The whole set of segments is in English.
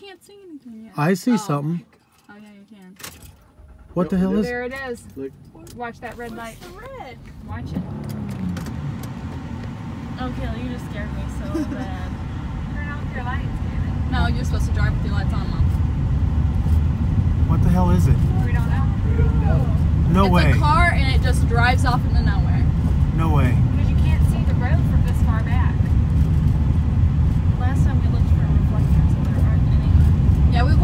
can't see anything yet. I see Oh. something. Oh yeah, you can. What the hell is? There it is. Look. Watch that red light. The red. Watch it. Oh, Kayla, you just scared me so bad. Turn off your lights, David. no, you're supposed to drive with your lights on, Mom. What the hell is it? We don't know. We don't know. No it's way. a car and it just drives off into nowhere. No way. Because you can't see the road from this far back. Last time we looked for reflectors and there aren't any. Yeah, we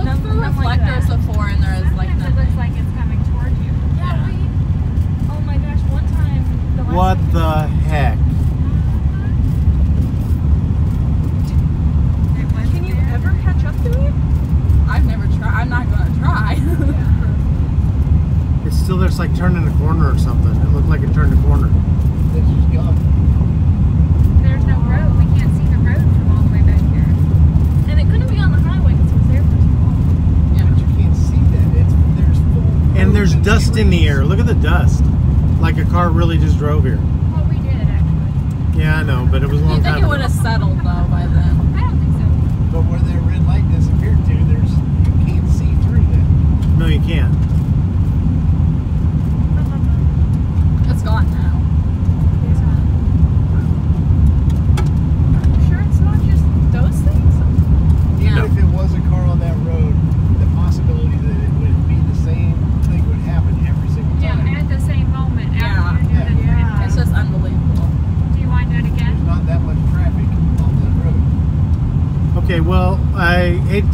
looked None- for none like before and there is like Sometimes it looks like it's coming toward you. Yeah, we. Oh my gosh, one time. The last What time- the heck? Can you there. ever catch up to it? I've never tried. I'm not gonna try. It's still there. It's like turning a corner or something. It looked like it turned a corner. It's just gone. There's no road. We can't see the road from all the way back here. and it couldn't be on the highway because it was there for too long. But you can't see that. It's there's full. And there's roads dust in the air. Look at the dust. Like a car really just drove here. Well, we did actually. Yeah, I know, but it was a You long think time it would ago. have settled though by then? I don't think so. But where that red light disappeared to, there's you can't see through that. No, you can't. It's gone now. You sure it's not just those things? Even Yeah. if it was a car on that road, the possibility that it would be the same thing would happen every single Yeah, time. at the same moment. Yeah. After you do the Yeah. red It's light. just unbelievable. Do you want to do it again? There's not that much traffic on that road. Okay, well, I hate